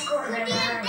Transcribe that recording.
попкорн.